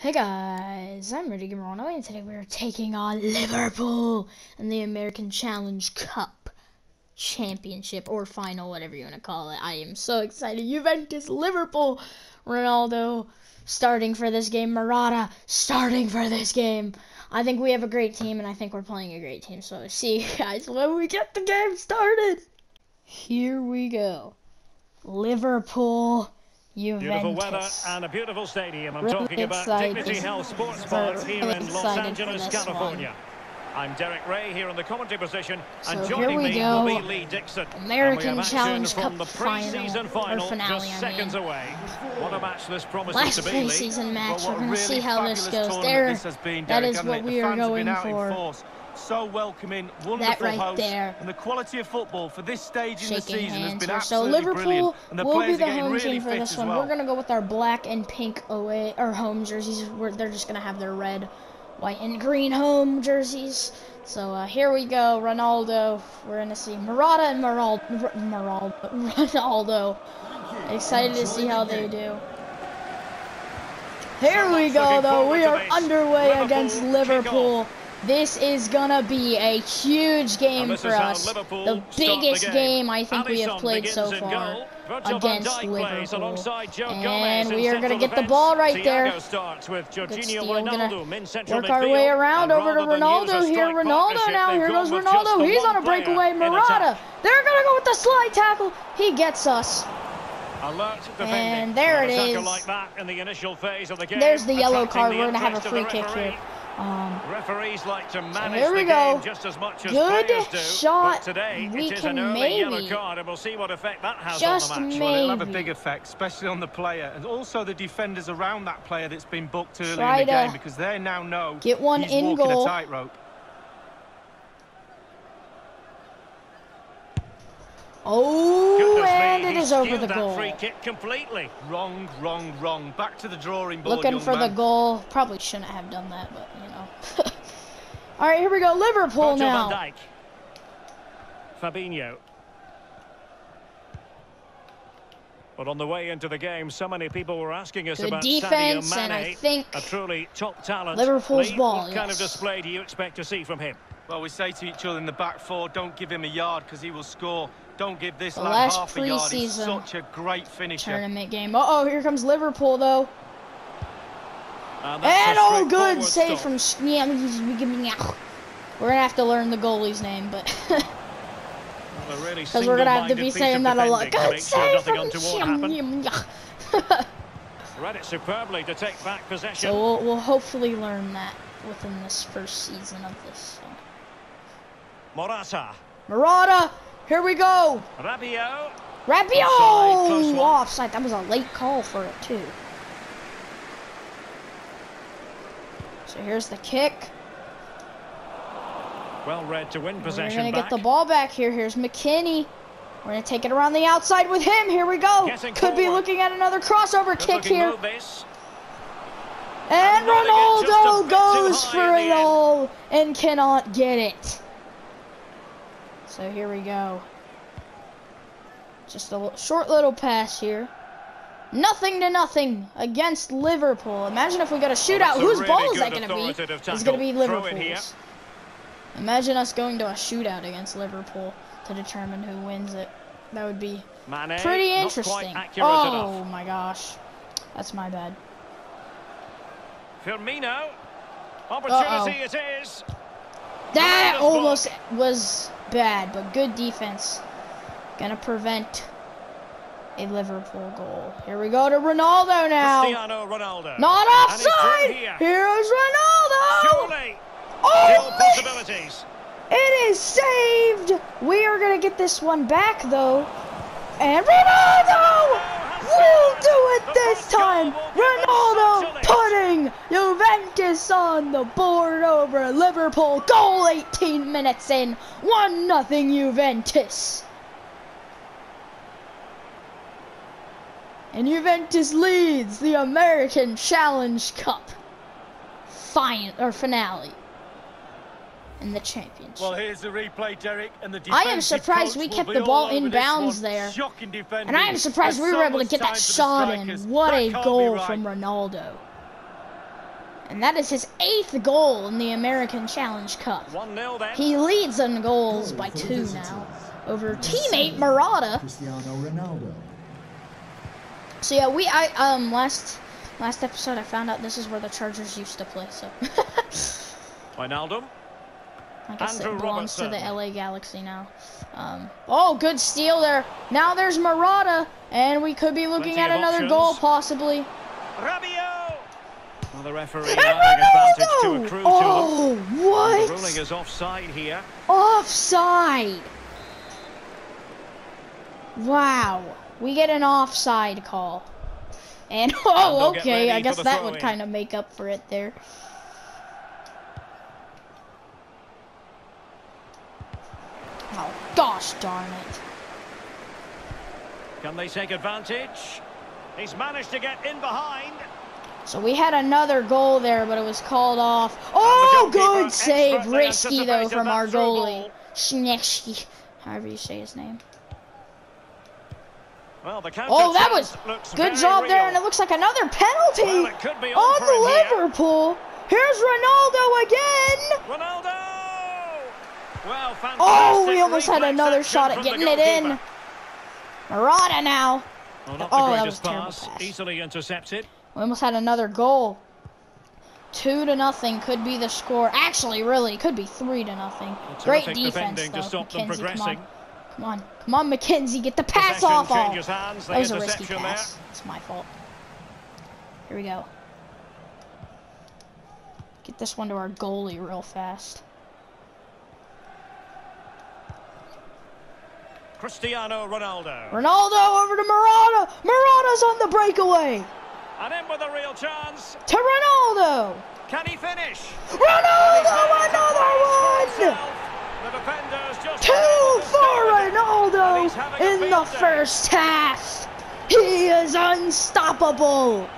Hey guys, I'm Rudy Gamorano, and today we are taking on Liverpool in the American Challenge Cup Championship or final, whatever you want to call it. I am so excited. Juventus, Liverpool, Ronaldo starting for this game, Morata starting for this game. I think we have a great team, and I think we're playing a great team. So see you guys when we get the game started. Here we go. Liverpool. Beautiful weather and a beautiful stadium. I'm Really talking about. Dignity Health Sports Park here in Los Angeles, California. I'm Derek Ray here in the commentary position, and So joining me go. will be Lee Dixon. American and Challenge Cup from the final, pre-season final, finale, just I seconds mean. away. What a match this promises Last to be, Lee. preseason match. We're going to see how this goes. There, this has been, Derek, is hasn't what we are going been out in for. So welcoming, wonderful right host, there. and the quality of football for this stage in the Shaking season has been here. So absolutely Liverpool brilliant. And the will be players the home really team for this one. well. We're going to go with our black and pink away or home jerseys. We're, they're just going to have their red, white, and green home jerseys. So uh, here we go. Ronaldo. We're going to see Murata and Maral, Maral, Ronaldo. Excited to see how they do. Here we go, though. We are underway against Liverpool. This is gonna be a huge game for us. The biggest the game I think we have played so far goal. Virgil van against Liverpool. And we are gonna get the ball right there. Thiago starts with Good steal. We're in central work our way around over to rather than use a Ronaldo here. Ronaldo now. Here goes Ronaldo. He's on a breakaway. Murata. They're gonna go with the slide tackle. He gets us. And there it is. like that in the initial phase of the game. There's the yellow card. We're gonna have a free kick here. Um, Referees like to manage here we the go. game just as much as Good players do. shot. But today We it is an early maybe- yellow card, and we'll see what effect that has Just on the match. maybe. Well, it'll have a big effect, especially on the player and also the defenders around that player that's been booked early Try in the game because they now know get one he's in walking goal. a tightrope. oh, Goodness and me, it over the goal. free kick completely. Wrong, wrong, wrong. Back to the drawing board, Looking for the goal. Probably shouldn't have done that, but. All right, here we go. Liverpool Virgil now. van Dijk. Fabinho. But on the way into the game, so many people were asking us Good about defense, Sadio Mane, and I think a truly top talent. Liverpool's Lee, ball, What kind of display do you expect to see from him? Well, we say to each other in the back four, don't give him a yard because he will score. Don't give this The lad last half a yard. He's such a great finisher. Tournament game. Uh oh, here comes Liverpool though. And, that's And a oh, good save from. Yeah, We're gonna have to learn the goalie's name, but really because we're gonna have to be saying that a lot. Good sure save nothing from. Read it superbly to take back possession. So we'll, we'll hopefully learn that within this first season of this. So. Morata, Murata, here we go. Rabiot, Rabiot! Offside. Offside. That was a late call for it too. So here's the kick. well read to win possession. We're gonna back. get the ball back here. Here's McKennie. We're gonna take it around the outside with him. Here we go. Could be looking at another crossover Good kick here. And running it just a Ronaldo goes for it all and cannot get it. So here we go. Just a short little pass here. Nothing to nothing against Liverpool. Imagine if we got a shootout. that's a Whose really ball is that going to be? It's going to be tackle. Throw in here. Liverpool's. Imagine us going to a shootout against Liverpool to determine who wins it. That would be Mane, pretty interesting. Oh enough. my gosh. That's my bad. Firmino, opportunity it is. That almost was bad, but good defense. Gonna prevent a Liverpool goal. Here we go to Ronaldo now. Cristiano Ronaldo. Not offside. here. Here's Ronaldo. Surely, Oh, possibilities. It is saved. We are gonna get this one back though. And Ronaldo will do it this time. Ronaldo putting Juventus on the board over Liverpool. Goal 18 minutes in. 1 nothing Juventus. And Juventus leads the American Challenge Cup final or finale in the championship. Well, here's the replay, Derek, and the I am surprised we kept the ball in bounds there. And I am surprised There's we were able to get that shot in. What That a goal right. from Ronaldo. And that is his eighth goal in the American Challenge Cup. 1-0 then. He leads in goals by two now over teammate Murata. Cristiano Ronaldo. So yeah, we I um last last episode I found out this is where the Chargers used to play. So Wijnaldum. I guess Andrew it belongs to the LA Galaxy now. Um, oh, good steal there. Now there's Murata, and we could be looking Plenty at another options. goal possibly. Rabiot. Well, the referee And allowing advantage to Ronaldo! accrue Oh, to them. The ruling is offside here. Offside. Wow, we get an offside call. And oh, okay, I guess that would kind of make up for it there. Oh, gosh darn it. Can they take advantage? He's managed to get in behind. So we had another goal there, but it was called off. Oh, good save. Risky, though, from our goalie. ball. However you say his name. Well, Oh, that was good job there, and it looks like another penalty Well, it could be on on him here. Liverpool. Here's Ronaldo again. Ronaldo! Well, Oh, we almost had another shot at getting it in. Murata now. Well, Oh, that was terrible pass, pass. easily intercepted. We almost had another goal. Two to nothing could be the score. Actually, really, could be three to nothing. Great defense, though. to stop them McKenzie, come on. Come on, come on, McKenzie, get the pass Possession off. Oh, hands, that was a risky pass. there. It's my fault. Here we go. Get this one to our goalie real fast. Cristiano Ronaldo. Ronaldo over to Murata. Murata's on the breakaway. And in with a real chance. To Ronaldo. Can he finish? Ronaldo, another one. The defenders just Two for Ronaldo he's having a in the first half. He is unstoppable.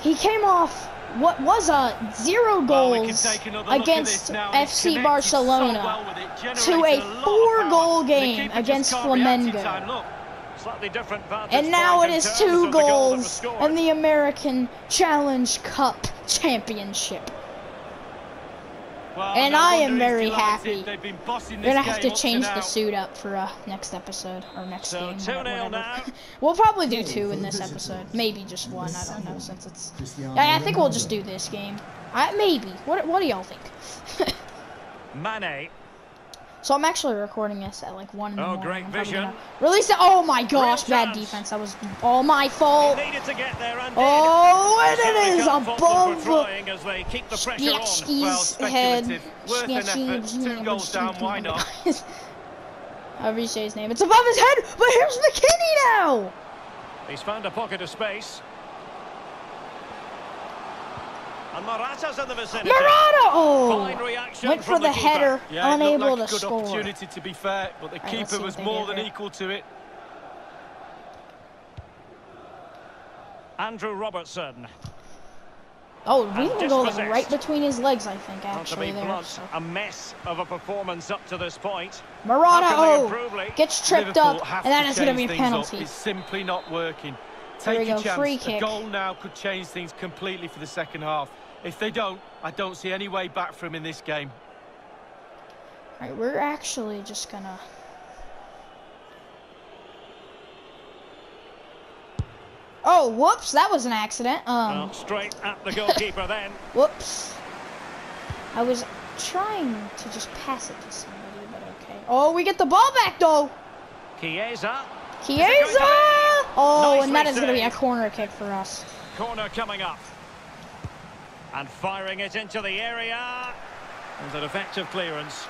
He came off what was a zero Well, goals take another look at against this now. He's FC Barcelona so well to a four-goal game against can't react in Flamengo. time. Look, Slightly different vantage And now it is two of the goal that was goals in the American Challenge Cup Championship. And I am very happy. They've been bossing We're gonna have to change the suit up for uh, next episode or next So game. 2-0 whatever. now. we'll probably do two in this episode, maybe just one. I don't know since it's. I, I think we'll just do this game. I, maybe. What What do y'all think? Mane. So I'm actually recording this at like one in the Oh, morning. great vision. Release it. Oh my gosh, Real bad chance. defense. That was all my fault. to get there and Oh, and it is can't fault them above for trying as they keep the pressure on. Well, head. speculative. Worth an effort. Two goals down, why not? However you say his name. It's above his head, but here's McKennie now. He's found a pocket of space. And Morata's in the vicinity. Murata! Oh! Fine reaction Went for the, the header, Yeah, unable like a to good score. opportunity to be fair, but the Right, keeper was more than here. equal to it. Andrew Robertson. Oh, we And can go like right between his legs, I think, Not actually, there. blunt, so. a mess of a performance up to this point. Murata, How can they oh, gets tripped Liverpool up, and that to going to be a change up. penalty. It's simply not working. There we Take a go, chance. free A goal now could change things completely for the second half. If they don't, I don't see any way back for him in this game. Alright, we're actually just gonna. Oh, whoops, that was an accident. Um, Well, straight at the goalkeeper then. whoops. I was trying to just pass it to somebody, but okay. Oh, we get the ball back though. Chiesa. Chiesa! Oh, and that is going to be a corner kick for us. Corner coming up. And firing it into the area. And an effective clearance.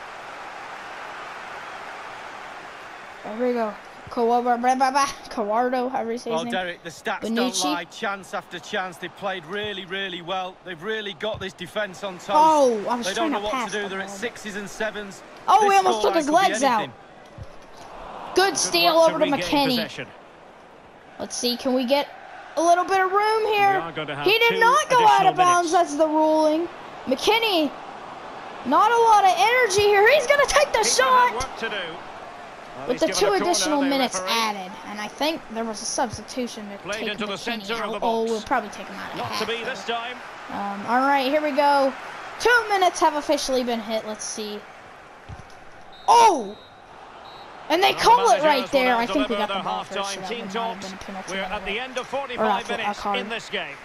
There we go. Cawardo, however you say his Well. Derek, the stats Bonucci. don't lie. Chance after chance, they've played really, really well. They've really got this defence on top. Oh, I was they trying don't know to what to do. They're at sixes and sevens. Oh, This we almost took his legs out. Good Good steal work over to regain McKennie. possession. Let's see, can we get a little bit of room here? are going to have He did not go out of bounds, minutes. that's the ruling. McKennie, not a lot of energy here. He's going to take the shot. to. Well, with the two additional the minutes referee. added, and I think there was a substitution to Played take into the McKennie of out. the Oh, we'll probably take him out of Not half, to be though. this time. Um, all right, here we go. Two minutes have officially been hit. Let's see. Oh! And they call it right there. I think we got the ball first, so team would not have talks. been a penalty We're at the end of 45 minutes in this game.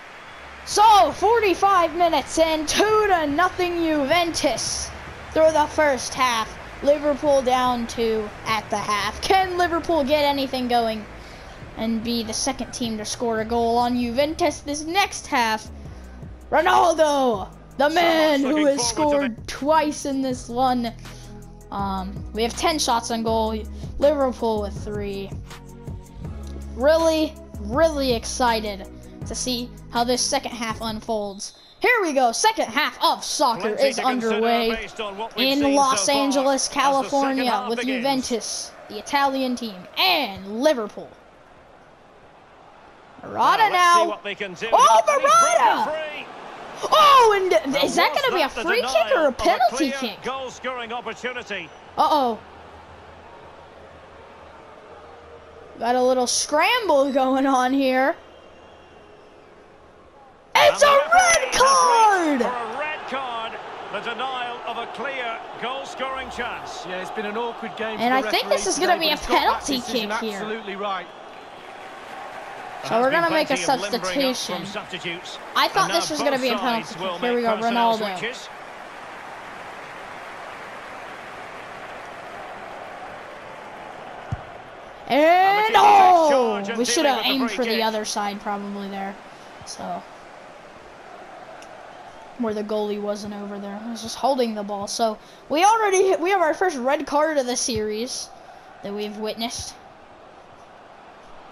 So, 45 minutes in, 2 to nothing Juventus through the first half. Liverpool down 2 at the half. Can Liverpool get anything going and be the second team to score a goal on Juventus this next half? Ronaldo, the man who has scored twice in this one. Um, we have 10 shots on goal. Liverpool with 3. Really, really excited to see how this second half unfolds. Here we go. Second half of soccer is underway based on what we've in Los so Angeles, as the second California, with begins. Juventus, the Italian team, and Liverpool. Now, Murata now. what they can do. Oh, Murata! Free. Oh, and Now, is that going to be a free kick or a penalty clear kick? Goal-scoring opportunity. Uh oh. Got a little scramble going on here. It's a red card! For a red card, the denial of a clear goal-scoring chance. Yeah, it's been an awkward game. And for I think this is gonna be a but he's got that penalty kick here. Absolutely right. So we're gonna make a plenty of limbering up substitution. I thought this was gonna be a penalty kick. Here we go, Ronaldo. switches. And oh, takes charge and we should have aimed for the other side probably there. So where the goalie wasn't over there. He was just holding the ball. So we already we have our first red card of the series that we've witnessed.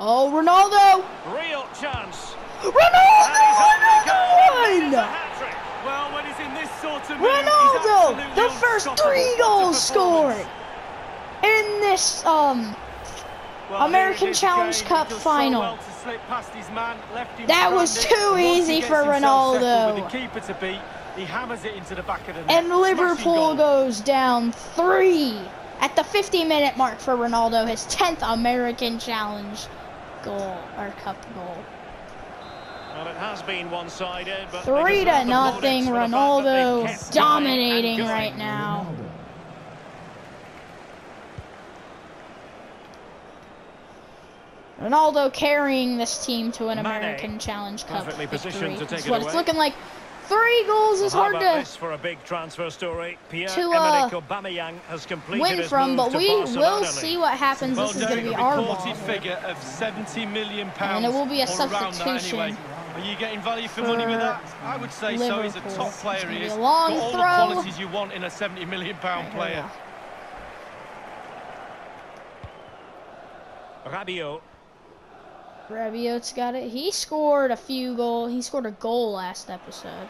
Oh, Ronaldo! Real chance. Ronaldo! And he's only goal Another is a one! hat-trick. Well, when he's in this sort of Ronaldo! The first three goals scored in this um Well, American Challenge. He Cup does so final. well slip past his man, That was too easy for Ronaldo. The keeper to beat, he hammers it into the back of the net. And Liverpool goes down three at the 50 minute mark for Ronaldo, his 10th American Challenge goal or cup goal. Well, it has been one-sided, but Three to nothing. plaudits for the fact that they've Ronaldo kept going and dominating right now. Ronaldo carrying this team to an Mane. American Challenge Cup Perfectly victory. to take That's what it's looking like. Three goals is hard to for a big transfer story? to, uh, Aubameyang has completed win from, but we will see what happens. Well, This is going to be our ball. figure of 70 million pounds. And it will be a or around that substitution anyway. Are you getting value for, money with that? I would say so. He's a top player. He is. long all throw. the qualities you want in a 70 million pound Right, player. Rabiot. Rabiot's got it. He scored a few goals. He scored a goal last episode.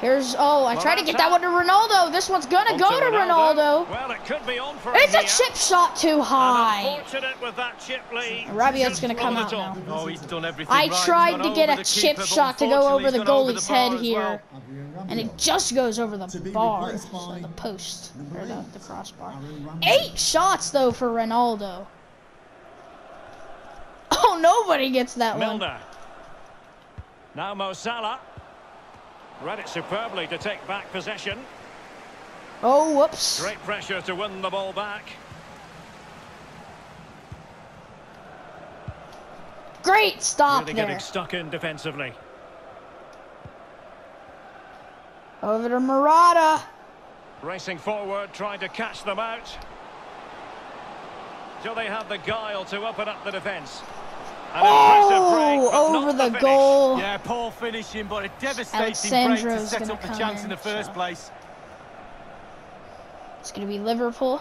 Here's oh, I tried to get that one to Ronaldo. This one's gonna go to Ronaldo. Well, it could be on for It's him a chip shot too high. unfortunate with that chip Lee. And Rabiot's gonna come out now. Oh, he's done everything I right. Tried to get a chip keeper, shot to go over the he's over goalie's head as here. well. And it just goes over the bar, replaced so the post, or the, the crossbar. Eight shots though for Ronaldo. Oh, nobody gets that one. Milner. Now Mo Salah. Read it superbly to take back possession. Oh, whoops. Great pressure to win the ball back. Great stop Really there. getting stuck in defensively. Over to Murata. Racing forward, trying to catch them out. Do they have the guile to open up the defence? An impressive Oh, over the finish. goal. Yeah, poor finishing, but a devastating break to set up the chance in in, the first so. place. It's going to be Liverpool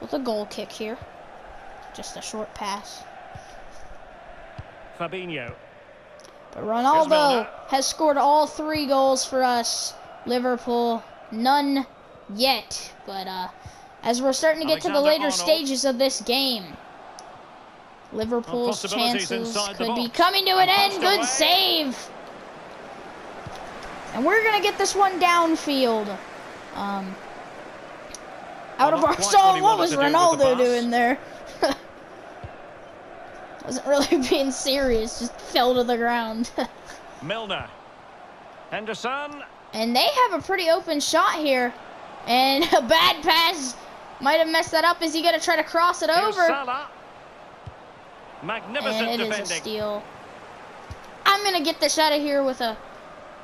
with a goal kick here. Just a short pass. Fabinho. But Ronaldo has scored all three goals for us. Liverpool, none yet. But uh, as we're starting to get to the later Arnold. stages of this game, Liverpool's chances could be coming to an And end. Good away. save. And we're going to get this one downfield. Um, out Well, of our zone. What was to do Ronaldo doing there? Wasn't really being serious, just fell to the ground. Milner. Henderson. and they have a pretty open shot here. And a bad pass might have messed that up. Is he going to try to cross it Here's over? Salah. Magnificent And it is a steal. I'm going to get this out of here with a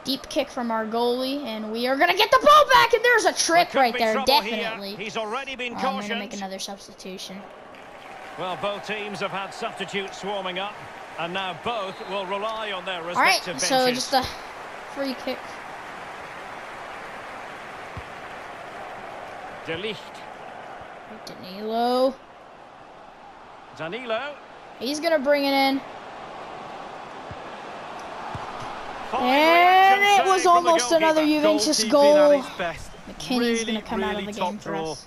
deep kick from our goalie. And we are going to get the ball back. And there's a There trick could right there, trouble here. definitely. He's already been cautioned. I'm going to make another substitution. Well, both teams have had substitutes swarming up, and now both will rely on their All right, respective so benches. just a free kick. De Ligt. Danilo. Danilo. He's going to bring it in. And it was save from the almost another. Juventus goal. at its best. McKennie's Really, going to come out of the game for draw. us.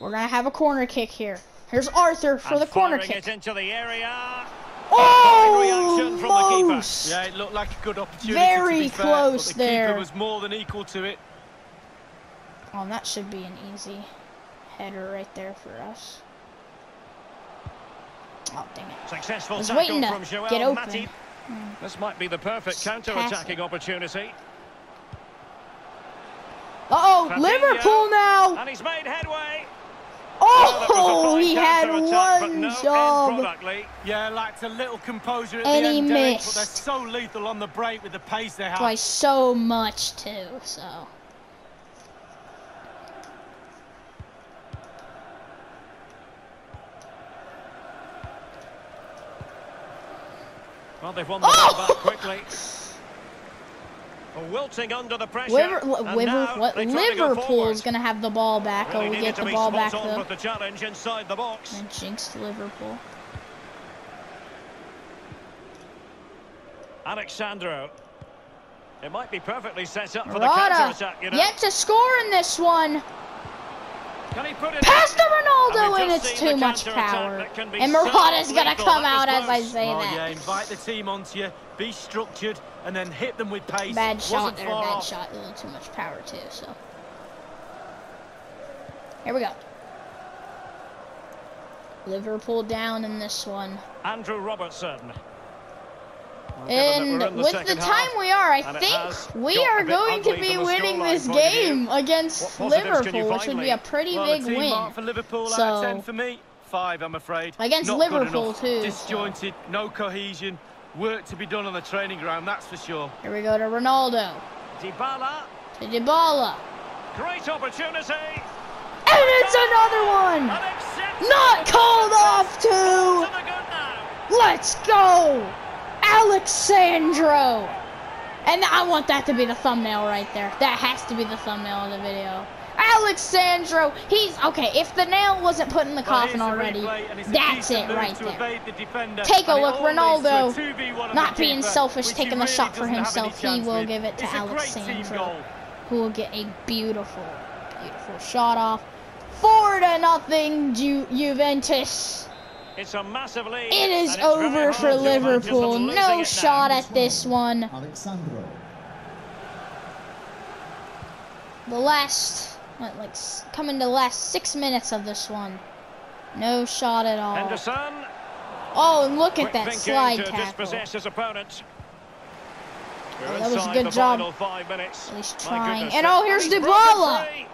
We're going to have a corner kick here. Here's Arthur for And the corner kick. it into the area. Oh, reaction from the Yeah, it looked like a good opportunity. Very to be fair, close but the there. keeper was more than equal to it. Oh, and that should be an easy header right there for us. Oh, dang it. Successful I was tackle waiting to from Joel get open. Matip. Hmm. This might be the perfect counter-attacking opportunity. Uh-oh, Liverpool now. And he's made headway. Well, that was oh, a Oh, fine he had counter-attack, but one no job. Yeah, lacked a little composure at And the he end, Derek, but missed. they're so lethal on the break with the pace they have. By so much, too, so. Well, they've won the Oh! ball back quickly. Wilting under the pressure. Liver, what, they try to go Liverpool's going to have the ball back. Really oh, we get the ball back, on though. with the challenge inside the box. And jinxed Liverpool. Alex Sandro. It might be perfectly set up for the Rada, counter-attack, you know. yet to score in this one. Can he put it Pass to Ronaldo, and it's too much power. that can be And Murata's to come out as I say oh, that. yeah, invite the team onto you, be structured, and then hit them with pace. Bad shot Wasn't there, bad off. shot. A little too much power, too, so. Here we go. Liverpool down in this one. Andrew Robertson. Well, given that And the with the time half, we are, I think we are going to be winning this point of view. game against What positives can you Liverpool, which would be a pretty Well, big win. for Liverpool out So- of 10 for me. Five, I'm afraid. Against Not Liverpool, too, so- Disjointed, no cohesion. Work to be done on the training ground, that's for sure. Here we go to Ronaldo. Dybala. To Dybala. Great opportunity. And it's another one! Not called off To to! the good now. Let's go! Alex Sandro! And I want that to be the thumbnail right there. That has to be the thumbnail of the video. Alex Sandro, he's okay. If the nail wasn't put in the Well, coffin the already, replay, and it's a that's it right there. the Take a look, Ronaldo, to a 2v1 on Not being keeper, selfish, taking he the really shot for doesn't have any himself, he will with. give it to It's a great team Alex Sandro. who will get a beautiful, beautiful shot off. Four to nothing, Ju- Juventus. It's a massive lead. It is and it's very over hard for to imagine them Liverpool. No it now. shot at this one. Alex Sandro. The last, what, like, coming to the last six minutes of this one. No shot at all. Henderson. Oh, and look at that slide to tackle. his opponent. Oh, that was a good job. final. At least trying. And oh, here's he's broken Dybala.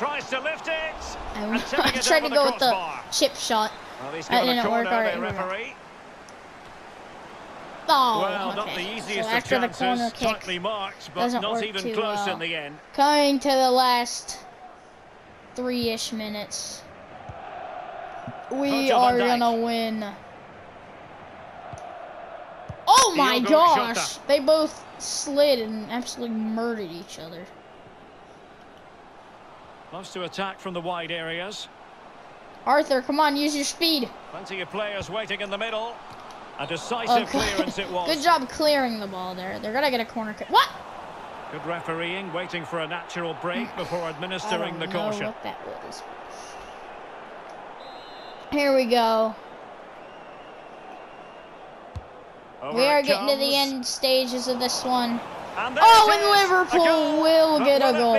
Tries to lift it. I, I tried to go with the chip shot. Well, That didn't work. corner, All right, the here we go. referee. Oh, well, okay. not the easiest so of after the corner kick, tightly marked, but doesn't not work even too close well. in the end. coming to the last three-ish minutes, we are gonna win. Oh my gosh! They both slid and absolutely murdered each other. Loves to attack from the wide areas. Arthur, come on, use your speed. Plenty of players waiting in the middle. A decisive Okay. clearance it was. Good job clearing the ball there. They're gonna get a corner kick. What? Good refereeing, waiting for a natural break before I administering don't the know caution. what that was. Here we go. Over We are getting to the end stages of this one. And Oh, and Liverpool will get a goal.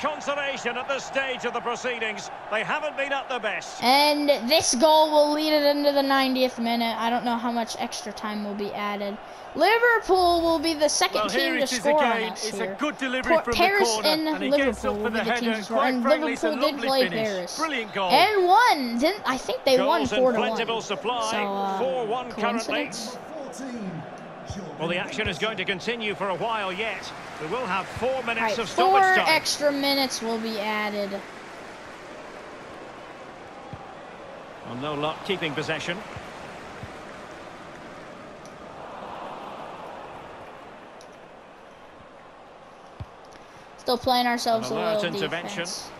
Be purely a consolation at this stage of the proceedings? They haven't been at their best. And this goal will lead it into the 90th minute. I don't know how much extra time will be added. Liverpool will be the second Well, team to is score on again. us It's here. a good delivery Por- from Paris the corner. and and he gets Liverpool up will be the the header. teams And to score. quite And frankly, it's Liverpool did play finish. Paris. Brilliant goal. And won. Didn't I think they won Goals in four to plentiful one. supply. So, uh, 4-1 currently. Well, the action is going to continue for a while yet. We will have four minutes Right, of four stoppage time. extra minutes will be added. Well, no luck keeping possession. Still playing ourselves An a little intervention. defense.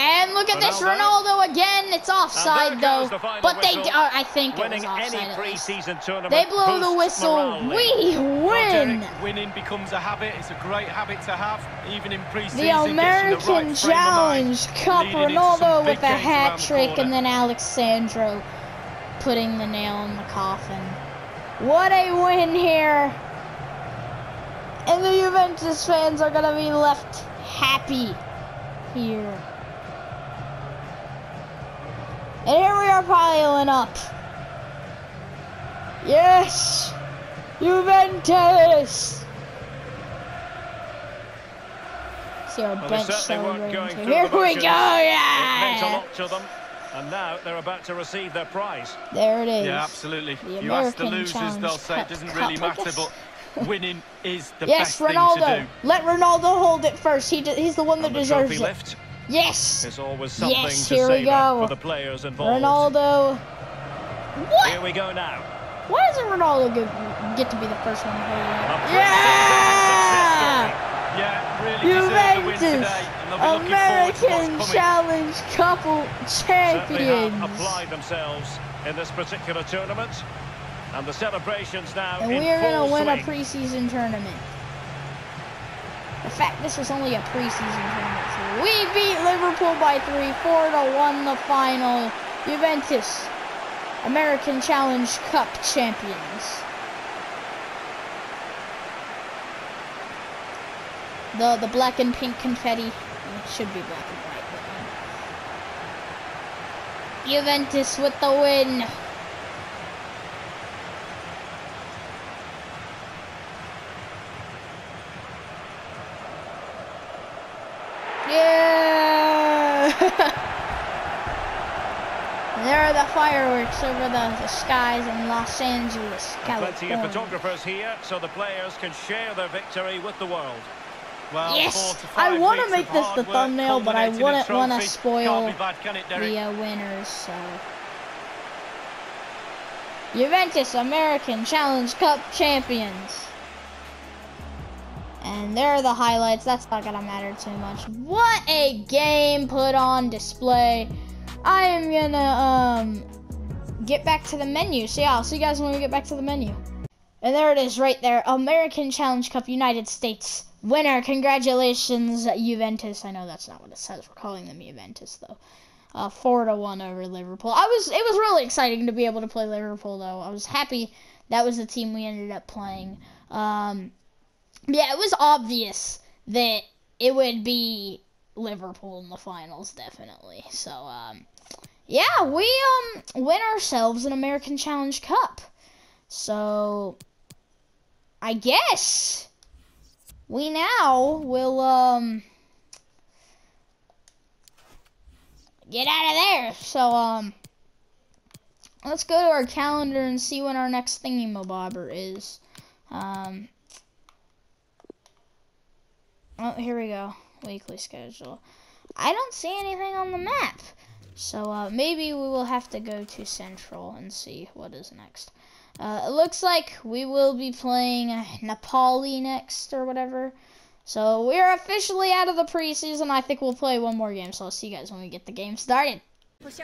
And look at this Ronaldo. Ronaldo again. It's offside though. the But they, uh, I think it was Winning offside. any at least. pre-season tournament. They blow the whistle. morale. We win. Winning becomes a habit. It's a great habit to have, even in pre-season. The you the American right frame of mind, Challenge Cup. Ronaldo with a hat trick, corner. and then Alex Sandro putting the nail in the coffin. What a win here! And the Juventus fans are gonna be left happy here. And here we are piling up. Yes! Juventus! See our Well, bench certainly weren't celebrating going too. through Here the we motions. go, It meant a lot to them. And now they're about to receive their prize. There it is. Yeah, absolutely. The you ask the losers, Challenge they'll say Cup- it doesn't really I matter, but winning is the yes, best thing to do. Yes, Ronaldo. Let Ronaldo hold it first. He d- he's the one that And deserves trophy it. lift Yes. is always something Yes, to here we go. for the players involved. Ronaldo. What? Here we go now. Why doesn't Ronaldo get, get to be the first one to hold it? Yeah! Yeah, really deserved the win Juventus, today, and they'll be looking forward to American. Challenge Couple Champions. applied themselves in this particular tournament. And the celebrations now And in we are full gonna win swing. a preseason tournament. In fact, this was only a preseason tournament. So we beat Liverpool by three, four to one. The final. Juventus, American Challenge Cup champions. The the black and pink confetti it should be black and white. But, um, Juventus with the win. Yeah! there are the fireworks over the, the skies in Los Angeles, And Plenty of California. photographers here so the players can share their victory with the world. Well, Yes! I wanna make this the thumbnail, but I culminating in a wouldn't wanna spoil bad, it, the uh, winners, so. Juventus American Challenge Cup champions. And there are the highlights. That's not gonna matter too much. What a game put on display. I am gonna um get back to the menu. So yeah, I'll see you guys when we get back to the menu. And there it is right there. American Challenge Cup United States winner. Congratulations, Juventus. I know that's not what it says. We're calling them Juventus though. Uh, four to one over Liverpool. I was it was really exciting to be able to play Liverpool though. I was happy that was the team we ended up playing. Um, yeah, it was obvious that it would be Liverpool in the finals, definitely. So, um, yeah, we um win ourselves an American Challenge Cup. So, I guess we now will um get out of there. So, um, let's go to our calendar and see when our next thingy mobobber is. Um, oh, here we go. Weekly schedule. I don't see anything on the map. So, uh, maybe we will have to go to Central and see what is next. Uh, it looks like we will be playing Napoli next or whatever. So we're officially out of the preseason. I think we'll play one more game. So I'll see you guys when we get the game started.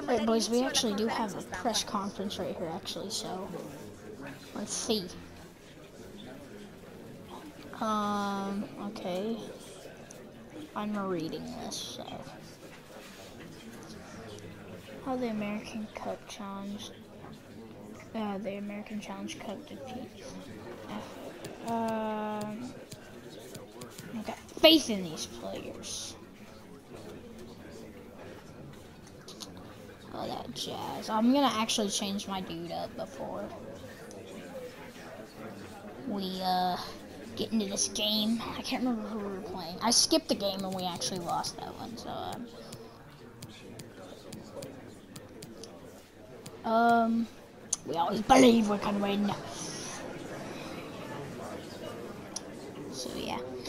Wait, boys, we actually do have a press conference right here, actually. So let's see. Um. Okay. I'm reading this. So how the American Cup Challenge uh, the American Challenge Cup defeat. Um, okay, faith in these players. Oh, that jazz. I'm gonna actually change my dude up before we uh get into this game. I can't remember who we were playing. I skipped the game and we actually lost that one. So um, um we always believe we can win. So yeah.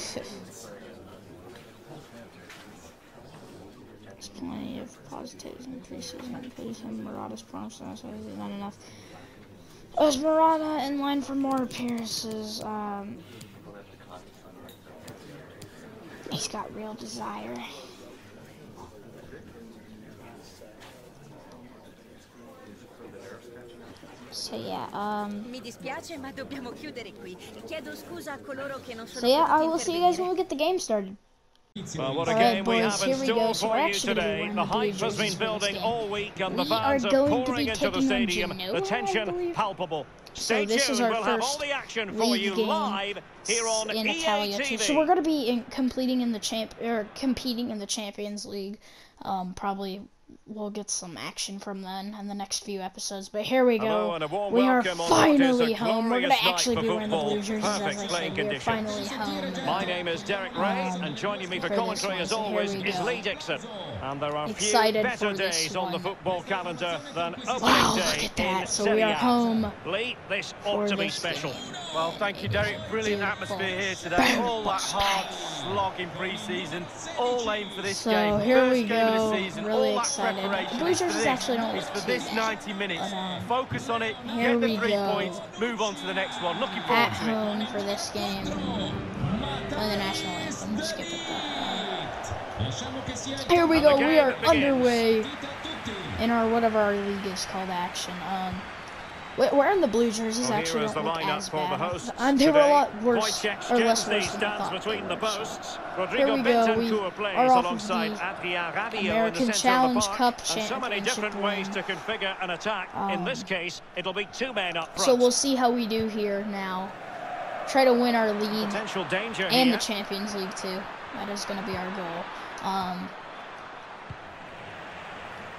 There's plenty of positives and preseason and Murata's promise, so is not enough. Esmeralda in line for more appearances. Um, he's got real desire. So yeah, um. Mi dispiace, ma dobbiamo chiudere qui. Chiedo scusa a coloro che non sono So yeah, I will see you guys when we get the game started. Well, what a All right, game we boys, have in here we go. store for we're you actually gonna be today. wearing The the hype has been building all week, and the fans are are going to pouring be into the stadium. Genoa, The tension believe. palpable. So Stay this is our We'll have all first the action for league you game live here on in EA Italia. TV. So we're gonna be in, completing in the champ or competing in the Champions League. Um, probably we'll get some action from then in the next few episodes. But here we go. and a warm we are welcome on what is a finally home. We're gonna actually be wearing the football. blue jerseys as Perfect I playing said. We're finally home. My name is Derek Ray, Um, and joining me for for commentary, as always, is go. Lee Dixon. And there are few Excited better for this days on the football calendar than opening Wow, day look at that. So we are home Lee, this for ought to be special. game. Well, thank you, Derek. Brilliant Beautiful. atmosphere here today. Bang, All that boss, hard bang. slog in pre-season, all aimed for this So, game. here First we game go. of the season, Really all that excited. preparation The is for this. actually don't look for this 90 minutes. but, um, Focus on it, here get the we three go. points, move on to the next one. Looking forward At to it. home for this game. And the national anthem. Skip it though. Here we And go. We are begins. underway in our whatever our league is called action. Um, wearing the blue jerseys Well, actually here is the don't look as bad. And they were a lot worse Wojciech or less worse than I thought. between they the were, so. posts. Here Rodrigo we go. We are off of alongside the American the Challenge of the. Cup and so many Championship different ways to configure an attack. in Um, this case, it'll be two men up front. So we'll see how we do here now. Try to win our league and here. the Champions League too. That is going to be our goal. Um,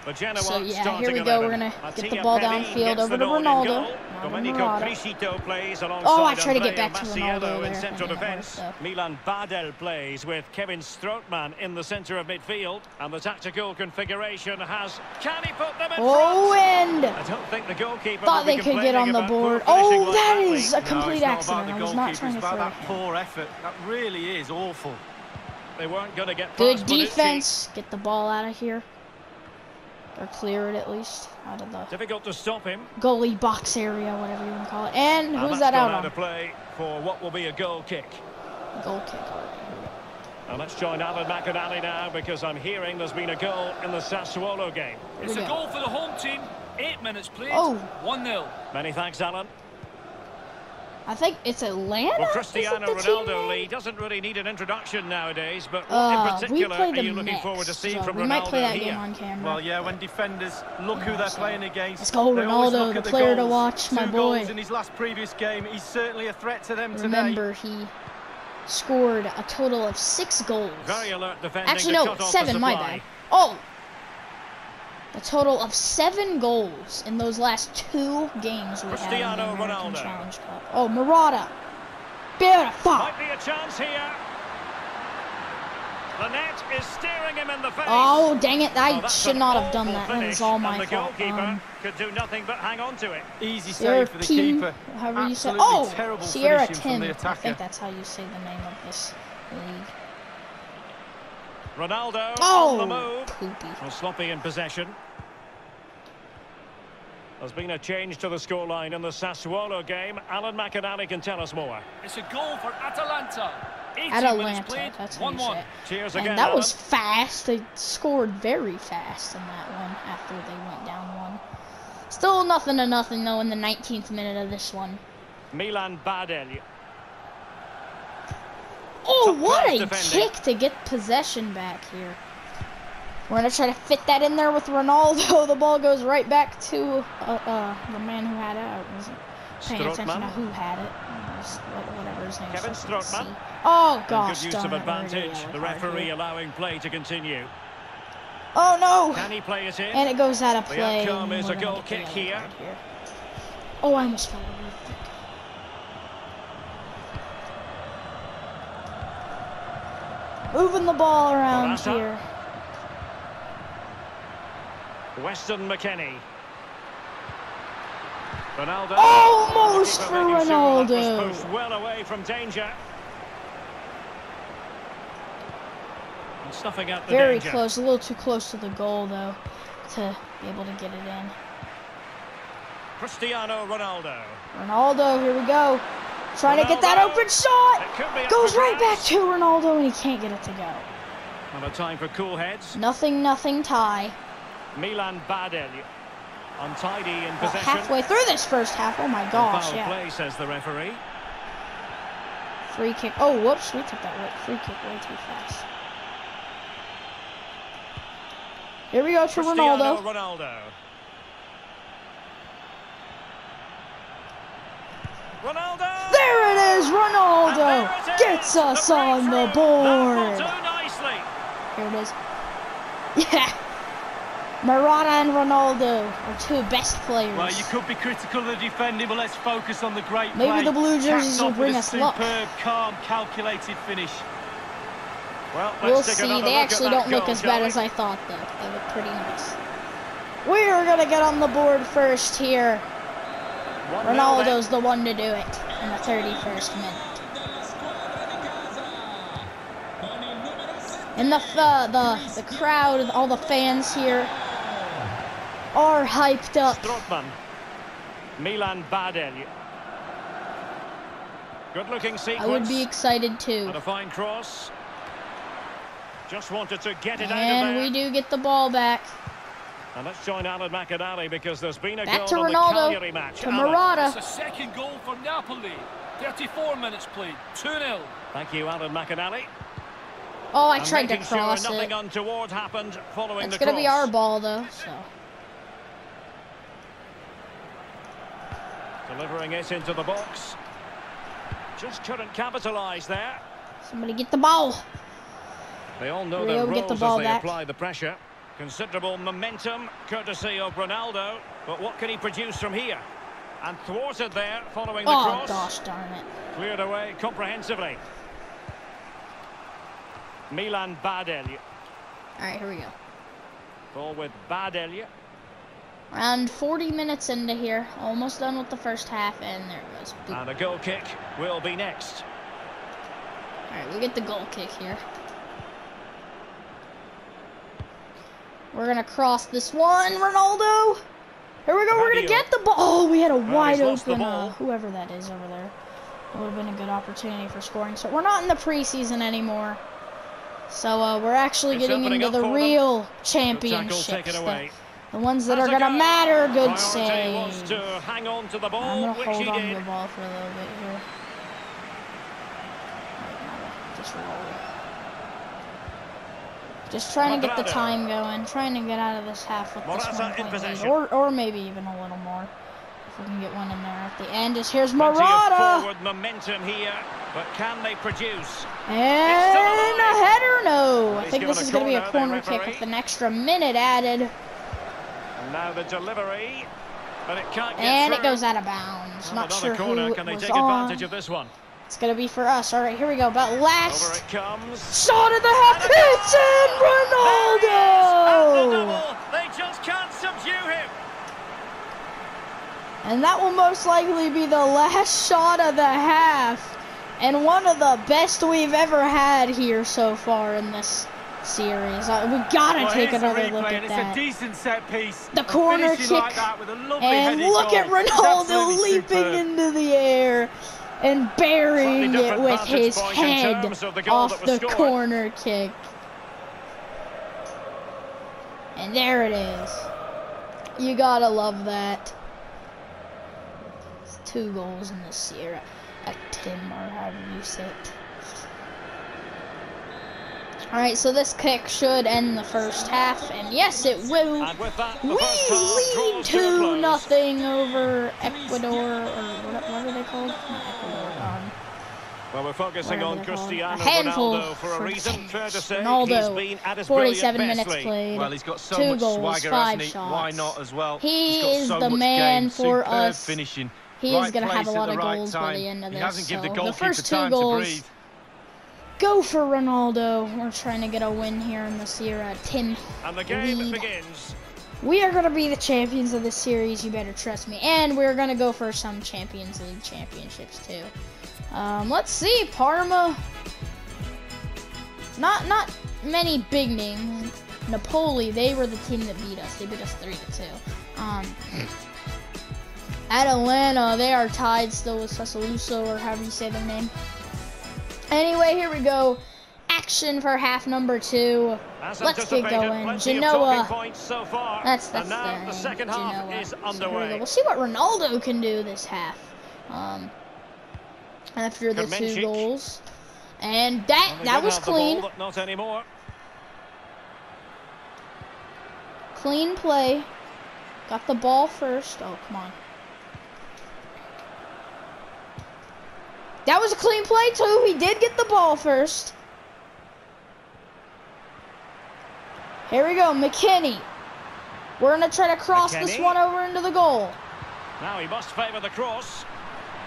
So, yeah, starting here we go. 11. We're gonna get the ball downfield over to nod Ronaldo. goal. Not on Domenico plays Oh, I tried to get back to Masiello Ronaldo in there, central defence. Milan Badel plays with Kevin Strootman in the centre of midfield. And the tactical configuration has... Can he put them in oh, front? and I don't think the goalkeeper thought will be they could get on the board. Oh, like that Lee. is a No, complete it's accident. about I was not trying to it's throw that poor effort. That really is awful. They weren't going to get Good defense. Get the ball out of here. Or clear it at least out of the Difficult to stop him. goalie box area, whatever you want to call it. And And who's that's that gone out out on? of play for what will be a goal kick. Goal kick. And let's join Alan McInally now because I'm hearing there's been a goal in the Sassuolo game. It's a goal for the home team. Eight minutes played. Oh. 1-0. Many thanks, Alan. I think it's Atlanta. Well, Cristiano the Ronaldo, name? Lee, doesn't really need an introduction nowadays, but what Uh, in particular are you looking next, forward to seeing so from we Ronaldo might play that here? game on camera. Well, yeah, when defenders look who they're so- playing against, Let's go, they always Ronaldo, look the at player to goals. watch, my Two boy. goals in his last previous game. He's certainly a threat to them today. Remember, he scored a total of six goals. Very alert defending Actually, no, seven. My bad. Oh, a total of seven goals in those last two games we had in the Cristiano American Ronaldo. Challenge Cup. Oh, Murata, beautiful. Might be a chance here. The net is staring him in the face. Oh, dang it! I Oh, should not have done that. That was all and my the fault. goalkeeper Um, could do nothing but hang on to it. Easy Sierra save for the Tim, keeper. however you say. Oh, terrible Sierra finishing Tim. from the I think that's how you say the name of this league. Ronaldo Oh, on the move. poopy. Well, sloppy in possession. There's been a change to the scoreline in the Sassuolo game. Alan McInally can tell us more. It's a goal for Atalanta. 18 minutes Atalanta, played. that's how you say 1-1. it. Cheers And again, that Alan. was fast. They scored very fast in that one after they went down one. Still nothing to nothing though in the 19th minute of this one. Milan Badel. Oh, what a defending. kick to get possession back here. We're gonna try to fit that in there with Ronaldo. The ball goes right back to uh, uh, the man who had it. I wasn't paying attention to who had it. Whatever his name Kevin is. Strootman. Oh And gosh, good use of it, we're gonna get a advantage. The referee allowing play to continue. Oh no! Can he play it in? And it goes out of The play. outcome and is a goal the kick yellow here. Oh, I almost fell over. Moving the ball around Morata. here. Weston McKennie. Ronaldo. Almost for sure Ronaldo. well away from danger. And stuffing out the Very danger. close, a little too close to the goal though, to be able to get it in. Cristiano Ronaldo. Ronaldo, here we go. Trying to get that open shot. It could be up Goes right back to Ronaldo and he can't get it to go. And a time for cool heads. Nothing, nothing tie. Milan Badelj. Untidy in About possession. halfway through this first half. Oh my gosh, foul yeah. play, says the referee. Free kick. Oh, whoops, we took that way. free kick way too fast. Here we go to Cristiano Ronaldo. Ronaldo. Ronaldo! There it is, Ronaldo there it is, gets us on the. That will board. Here it is. Yeah. Morata and Ronaldo are two best players. Well, you could be critical of the defending, but let's focus on the great Maybe play. the blue jerseys will bring us luck. Superb, calm, calculated finish. Well, We'll see. They actually don't look as bad we? as I thought, though. They look pretty nice. We are gonna get on the board first here. 1-0 then. Ronaldo's the one to do it in the 31st minute. And the uh, the the crowd, all the fans here, are hyped up. Strootman. Milan Badelj. Good looking sequence. I would be excited too. And a fine cross. Just wanted to get it out And we do get the ball back. And let's join Alan McInally because there's been a Back goal to in the Ronaldo. Cagliari match. To Alan. Morata. It's a second goal for Napoli. 34 minutes played. 2-0. Thank you, Alan McInally. Oh, I And tried to making sure cross nothing it. untoward happened following It's the gonna be our ball though, so. Delivering it into the box. Just couldn't capitalise there. Somebody get the ball. They all know Rio their get the ball as they back. apply the pressure. Considerable momentum, courtesy of Ronaldo. But what can he produce from here? And thwarted there following the Oh cross. gosh darn it. Cleared away comprehensively. Milan Badelj. Alright, here we go. Ball with Badelj. Around 40 minutes into here. Almost done with the first half, and there it goes. Boop. And a goal kick will be next. Alright, we get the goal kick here. We're gonna cross this one, Ronaldo. Here we go. We're gonna get the ball. Oh, we had a he's wide open, uh, whoever that is over there. It would have been a good opportunity for scoring. So we're not in the preseason anymore. So uh, we're actually It's getting into the them. real tackle championships. The. The ones that are gonna go. matter. Good Priority save. to hang on to the ball, I'm gonna which hold on to did. the ball for a little bit here. Just roll it. Just trying to get the time going, trying to get out of this half with this one point lead, or or maybe even a little more. If we can get one in there at the end. Is here's Morata forward momentum here, but can they produce? and a header. No, I think this is going to be a corner, kick with an extra minute added, now the delivery, but it can't get and it goes out of bounds. Not sure corner. who Can they was take on. advantage of this one? It's going to be for us. All right, here we go. About Over last. it comes. Shot of the half. It's in There he is, and the Ronaldo! They just can't subdue him. And that will most likely be the last shot of the half. And one of the best we've ever had here so far in this series. Uh, we gotta Well, take another replay, look at it's that. a decent set piece. The corner like kick. lovely And look at goal. It's Ronaldo leaping superb. into the air and burying it with his head of the off the scored. corner kick. And there it is. You gotta love that. It's two goals in this year. A Tim or however you say it. All right, so this kick should end the first half, and yes, it will. That, We first lead draws to a two nothing over Ecuador, or what, what are they called? Not Ecuador. Um, Well, we're focusing on. Cristiano A handful Ronaldo for a reason. Fair to say, Ronaldo, he's been at his 47 brilliant minutes best lately. played. Well, he's got so two much goals, swagger, five he? shots. Why not as well? He is so the man game, for superb us. finishing. He right is going to have a lot of right goals by the end of He this. hasn't given so the the goalkeeper first two time goals, to breathe. Go for Ronaldo. We're trying to get a win here in the Serie A. Tim, And the game lead. begins. we are going to be the champions of this series. You better trust me. And we're going to go for some Champions League championships too. Um, let's see, Parma. Not not many big names. Napoli, they were the team that beat us. They beat us three to two. Um, Atalanta, they are tied still with Sassuolo, or however you say their name. Anyway, here we go. Action for half number two. As Let's get going. Genoa. so far. That's that's and now the, the second half Genoa. is So we underway. We'll see what Ronaldo can do this half. Um, after the two goals, and that And that was clean. ball, not anymore. Clean play. Got the ball first. Oh, come on. That was a clean play, too. He did get the ball first. Here we go, McKennie. We're going to try to cross this one over into the goal. Now he must favour the cross.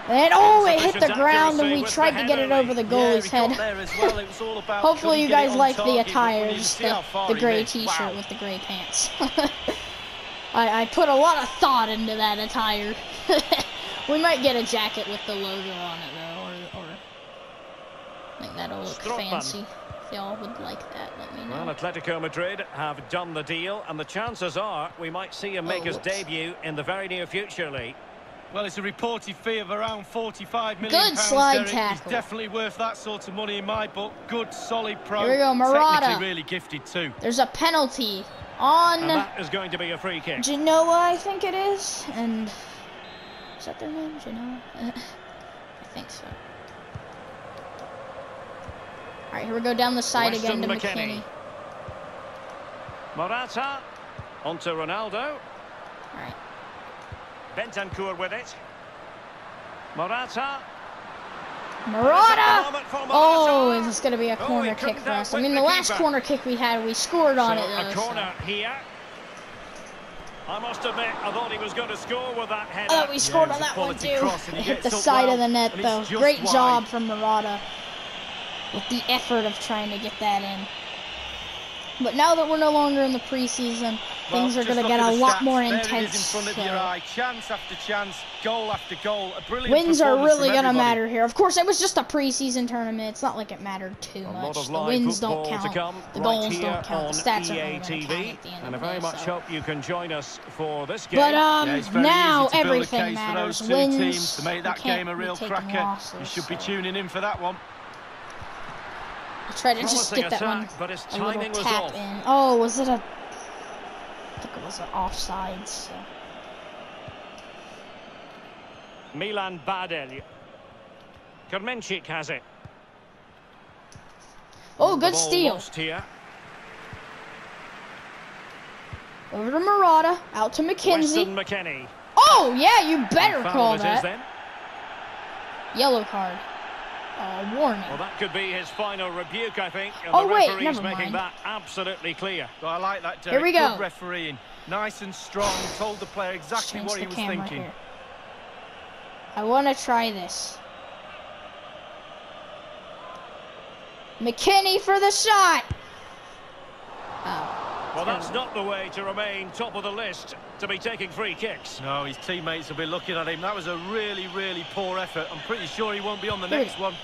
And oh, it hit the ground, and we tried to get it over the Yeah, goalie's he head. well. It was all about Hopefully, you guys like the target, but when you attires, the, the gray T-shirt wow. with the gray pants. I, I put a lot of thought into that attire. we might get a jacket with the logo on it though, or, or I think that'll look Strootman. fancy. If y'all would like that, let me know. Well, Atletico Madrid have done the deal, and the chances are we might see him make Oh, his debut in the very near future, Lee. Well, it's a reported fee of around 45 million Good pounds, slide Derek. tackle. He's definitely worth that sort of money in my book. Good, solid pro. Here we go, Morata. Technically really gifted too. There's a penalty on And that is going to be a free kick. Genoa, I think it is, and is that their name, Genoa? I think so. All right, here we go down the side again to Weston McKinney. McKennie. Morata. Onto Ronaldo. All right. Bentancur with it. Morata. Murata! Moment for Morata. Oh, is this going to be a Oh, corner he kick for us? I mean, the the last keeper. corner kick we had, we scored on So, it, though. a uh, so- corner here. I must admit, I thought he was going to score with that oh, header. Oh, we scored it on that one, too. cross and he It hit the side well, of the net, though. Great wide. job from Morata with the effort of trying to get that in. But now that we're no longer in the preseason, Well, things are going to get a lot stats. more There intense. in front of so- your eye. Chance after chance, goal after goal. A brilliant Wins are really gonna matter here. Of course, it was just a preseason tournament. It's not like it mattered too A much. the wins don't count. the goals don't count. on The stats EA are not TV, count at the end and I very day, much so. hope you can join us for this game. But um, Yeah, now easy to build a everything matters. Wins. to make that game a real cracker. losses, you should be so. tuning in for that one. I tried to just get that one but his a little tap off. in. Oh, was it a? I think it was an offside. So. Milan Badelj. Kermenchik has it. Oh, good steal. Over to Morata. Out to McKenzie. Oh yeah, you better call is that. then. Yellow card. Uh, warning. Well, that could be his final rebuke, I think. And Oh, the wait, referee's never making mind. that absolutely clear. Well, I like that, Derek. Here we go. Good refereeing. Nice and strong. Told the player exactly Change what he the was camera thinking. here. I want to try this. McKennie for the shot. Well, that's not the way to remain top of the list, to be taking free kicks. No, his teammates will be looking at him. That was a really, really poor effort. I'm pretty sure he won't be on the next one.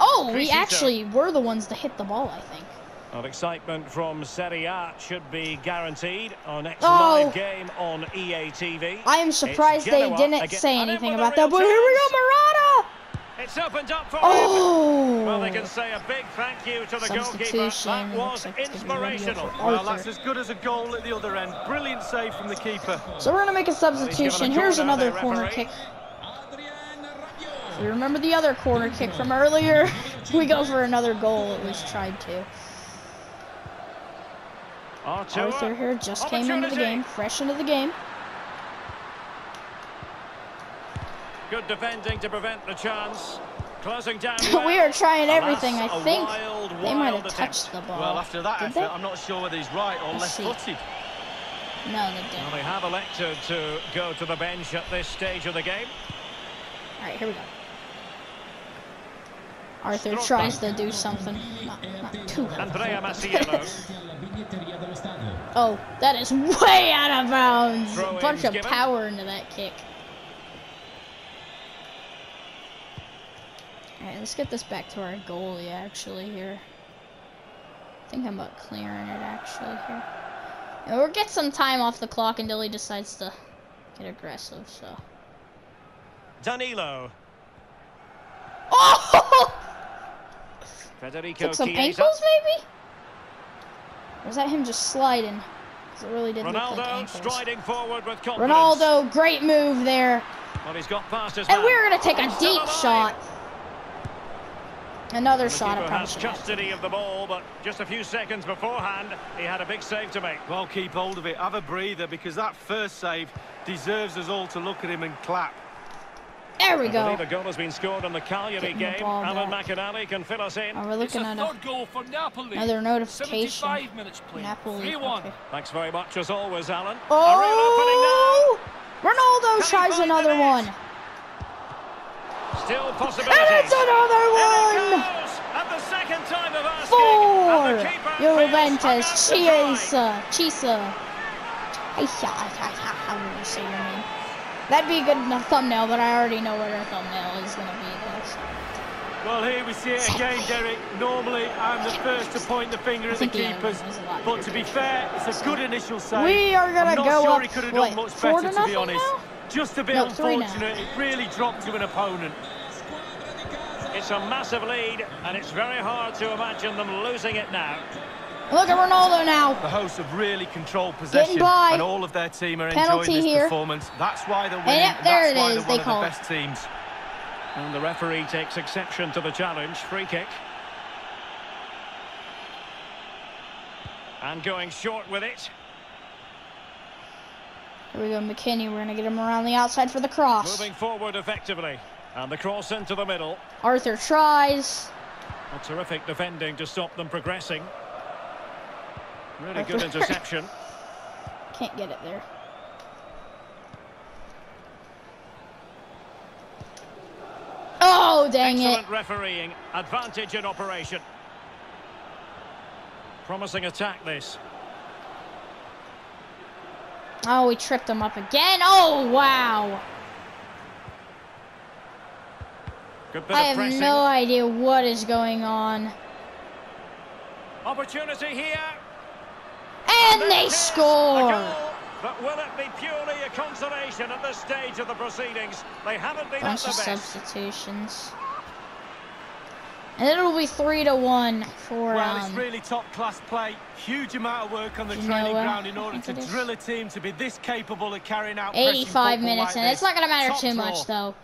Oh, we actually were the ones to hit the ball, I think. Well, excitement from Serie A should be guaranteed. Our next Oh. live game on EA TV. I am surprised they didn't say anything about that. But here we go, Morata. It's opened up for him. Oh. Well, they can say a big thank you to the goalkeeper. Substitution. That was Looks like it's gonna be radio for inspirational. Well, that's as good as a goal at the other end. Brilliant save from the keeper. So we're gonna make a substitution. Here's another corner referee. kick. You remember the other corner kick from earlier? we go for another goal, at least tried to. Arthur, Arthur here just came into the game, fresh into the game. Good defending to prevent the chance. Closing down. we well. are trying everything. I think wild, they might have wild attempt. touched the ball. Well, after that effort? I'm not sure whether he's right or left-footed. No, they didn't. they have elected to go to the bench at this stage of the game. All right, here we go. Arthur tries to do something. Not, not too Andrea oh, that is way out of bounds. A bunch of power into that kick. All right, let's get this back to our goalie actually here. I think I'm about clearing it actually here. And we'll get some time off the clock until he decides to get aggressive. So. Danilo. Oh! Federico Took some Chiesa. ankles, maybe? Or was that him just sliding? Because it really didn't look like Ronaldo ankles. striding forward with confidence. Ronaldo, great move there. Well, he's got past his And we're going to take a deep shot. Another The shot, I keeper probably has custody of the ball, but just a few seconds beforehand, he had a big save to make. Well, keep hold of it. Have a breather because that first save deserves us all to look at him and clap. There we I go. The goal has been scored in the Cagliari Getting the game. ball Alan back. McInally can fill us in. Oh, we're It's looking a at a third goal for Napoli. another notification. 75 minutes played. Napoli. 3-1. okay. Thanks very much, as always, Alan. A Oh! Ronaldo Can he tries find another the net? one. Opening And it's another it one! at the second time of asking. Four! Juventus, to. Chiesa, Chiesa. Do you say your name? That'd be a good enough thumbnail, but I already know what our thumbnail is gonna be. Though, so. Well, here we see it again, Derek. Normally, I'm the first to point the finger at the think the other keepers. one was a lot But to be fair, it's a good initial save. We are I'm not go sure up, he could have done much better, to to be honest. now? Just a bit No, unfortunate. It really dropped to an opponent. It's a massive lead, and it's very hard to imagine them losing it now. Look at Ronaldo now. The hosts have really controlled possession, by. and all of their team are Penalty enjoying this here. performance. That's why they're winning. yep, there That's it why is. they're They one of call the best teams. And the referee takes exception to the challenge. Free kick. And going short with it. Here we go, McKennie. We're gonna get him around the outside for the cross. Moving forward effectively. And the cross into the middle. Arthur tries. A terrific defending to stop them progressing. Really good interception. Can't get it there. Oh, dang it. Excellent refereeing. Advantage in operation. Promising attack this. Oh, we tripped him up again. Oh, wow. Good bit I have pressing. no idea what is going on. Opportunity here. And there they score. goal. But will it be purely a consolation at this stage of the proceedings? They haven't been Bunch at of the best. substitutions. And it'll be three to one for Well, it's um, really top-class play. Huge amount of work on the training ground in order to think it is. drill a team to be this capable of carrying out 85 minutes, like and it's not going to matter Top too draw. much, though.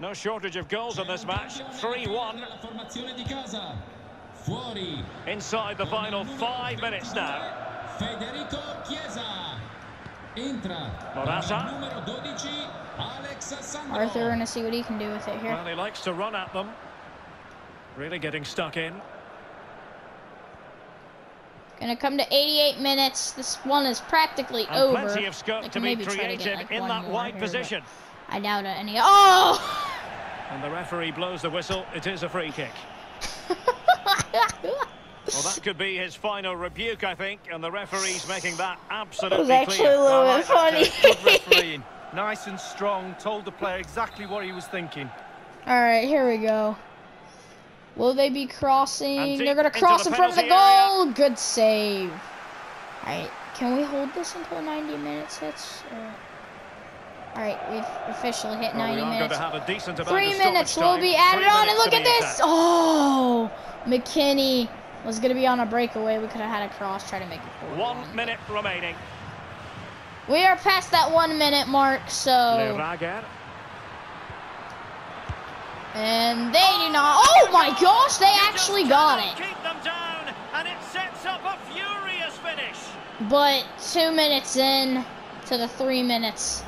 No shortage of goals in this match. 3-1 La formazione di casa. Fuori inside the final five minutes now. Federico Chiesa. Entra Morata. numero 12 Alex Sandro. Arthur, we're going to see what he can do with it here. Well, he likes to run at them. Really getting stuck in. Going to come to 88 minutes. This one is practically And over. plenty of scope to can be maybe try to get, like, in that more wide here, position. I doubt it. Any. Oh! And the referee blows the whistle. It is a free kick. Well, that could be his final rebuke, I think, and the referee's making that absolutely clear. That was actually clear. a little bit funny. Good refereeing. Nice and strong. Told the player exactly what he was thinking. All right, here we go. Will they be crossing? They're gonna cross in front of the goal. Good save. All right, can we hold this until 90 minutes hits? Or... All right, we've officially hit Well, 90 we are minutes. going to have a decent amount Three minutes will be added on, and look at this. Oh, McKennie was gonna be on a breakaway. We could have had a cross, try to make it forward. One minute remaining. We are past that one minute mark, so And they do not. Oh my gosh, they actually got it. Keep them down, and it sets up a furious finish. But two minutes in to the three minutes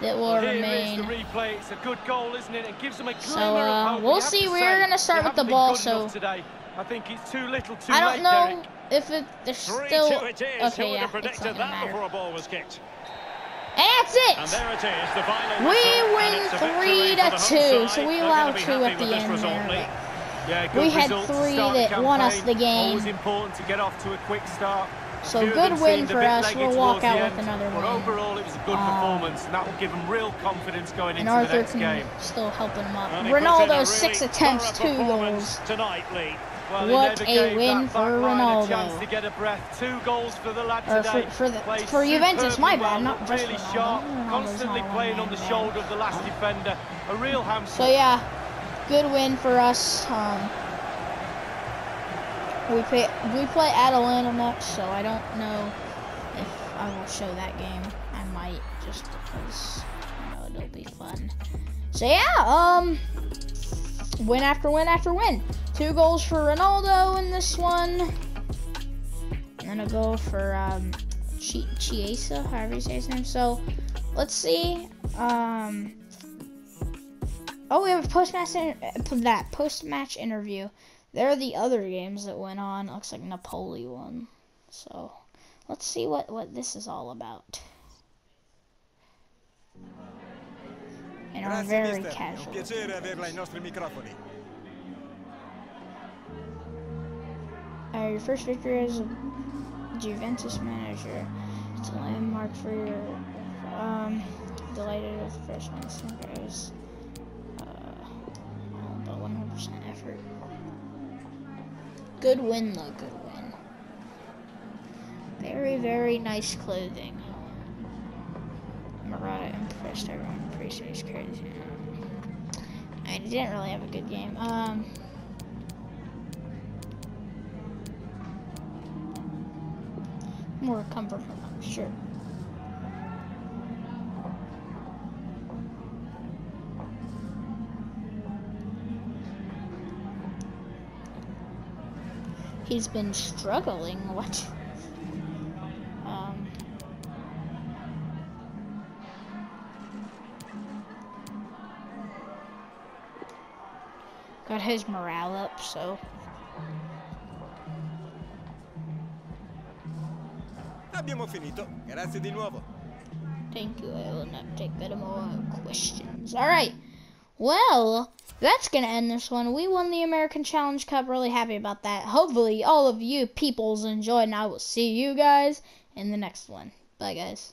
that will Well, remain. the replay. It's a good goal, isn't it? It gives them a So, of uh, hope. we'll see. to We're say, gonna start with the ball, so- today. I think it's too little, too I don't late, know Derek. if it, there's Three still. two it is. Okay, yeah, it's not that before a ball was kicked? And that's And it. there it is, the final We and win three to for the home two, so we allowed two at the end there. Yeah, good We had three that won us the game. Always important to get off to a quick start. So Few good win for us. We'll walk out with another win. overall, it was a good Um, performance, and that will give them real confidence going into Arthur the next game. still helping him up. And he put in a Ronaldo really six attempts, two goals. Tonight, Lee. Well, What a win for Ronaldo. A chance to get a breath. Two goals for the lad Or today. for- for the- for Juventus, my bad, well, not just really Ronaldo. sharp, Ronaldo's constantly playing on the band. shoulder of the last defender. A real handful. So yeah, good win for us. Um, we play we play Atalanta next, so I don't know if I will show that game. I might just because you know it'll be fun. So yeah, um, win after win after win. Two goals for Ronaldo in this one, and a goal for um, Chi- Chiesa, however you say his name. So let's see. Um, Oh, we have a post match that post match interview. There are the other games that went on. Looks like Napoli won. So let's see what what this is all about. And our very mister, casual. piacere averla ai nostri microfoni. Uh, your first victory as a Juventus manager. It's a landmark for your um delighted with the first one. It was uh, all but 100% effort. Good win though, good win. Very, very nice clothing. Morata impressed everyone. Pretty he's crazy. I didn't really have a good game. Um. More comfort from sure. He's been struggling. What? Um. Got his morale up, so. Abbiamo finito. Grazie di nuovo. Thank you. I will not take any more questions. All right. Well, that's gonna end this one. We won the American Challenge Cup. Really happy about that. Hopefully, all of you peoples enjoyed, and I will see you guys in the next one. Bye, guys.